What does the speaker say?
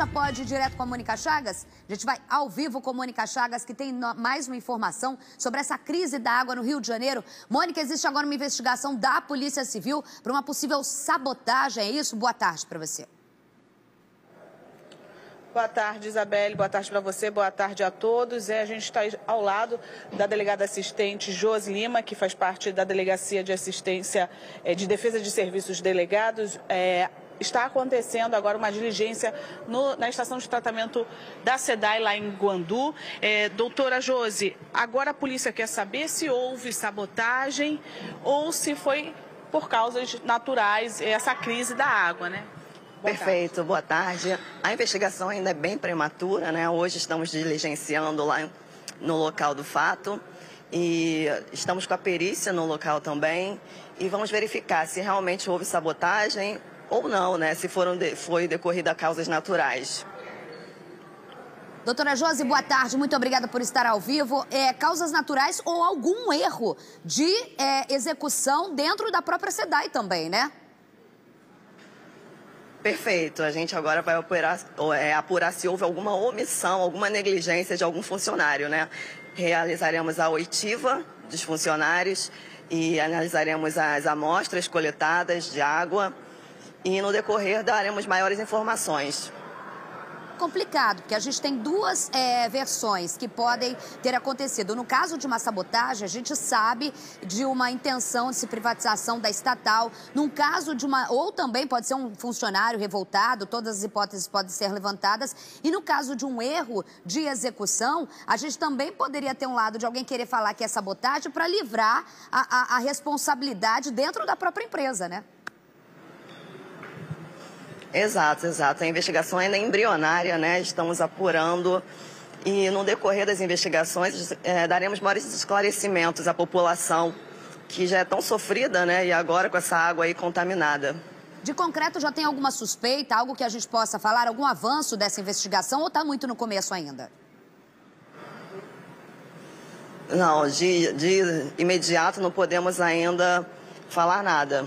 Já pode ir direto com a Mônica Chagas? A gente vai ao vivo com a Mônica Chagas, que tem mais uma informação sobre essa crise da água no Rio de Janeiro. Mônica, existe agora uma investigação da Polícia Civil para uma possível sabotagem, é isso? Boa tarde para você. Boa tarde, Isabelle. Boa tarde para você. Boa tarde a todos. É, a gente está ao lado da delegada assistente Josi Lima, que faz parte da Delegacia de Assistência é, de Defesa de Serviços Delegados. É, está acontecendo agora uma diligência no, na estação de tratamento da SEDAI, lá em Guandu. É, doutora Josi, agora a polícia quer saber se houve sabotagem ou se foi por causas naturais essa crise da água, né? Boa Perfeito, tarde. boa tarde. A investigação ainda é bem prematura, né? Hoje estamos diligenciando lá no local do fato e estamos com a perícia no local também e vamos verificar se realmente houve sabotagem ou não, né? Se foram de, foi decorrida causas naturais. Doutora Josi, boa tarde. Muito obrigada por estar ao vivo. É, causas naturais ou algum erro de é, execução dentro da própria SEDAI também, né? Perfeito. A gente agora vai apurar, é, apurar se houve alguma omissão, alguma negligência de algum funcionário, né? Realizaremos a oitiva dos funcionários e analisaremos as amostras coletadas de água e no decorrer daremos maiores informações complicado, porque a gente tem duas é, versões que podem ter acontecido. No caso de uma sabotagem, a gente sabe de uma intenção de se privatização da estatal. Num caso de uma. Ou também pode ser um funcionário revoltado, todas as hipóteses podem ser levantadas. E no caso de um erro de execução, a gente também poderia ter um lado de alguém querer falar que é sabotagem para livrar a, a, a responsabilidade dentro da própria empresa, né? Exato, exato. A investigação ainda é embrionária, né? Estamos apurando e no decorrer das investigações é, daremos maiores esclarecimentos à população que já é tão sofrida, né? E agora com essa água aí contaminada. De concreto, já tem alguma suspeita, algo que a gente possa falar, algum avanço dessa investigação ou está muito no começo ainda? Não, de, de imediato não podemos ainda falar nada.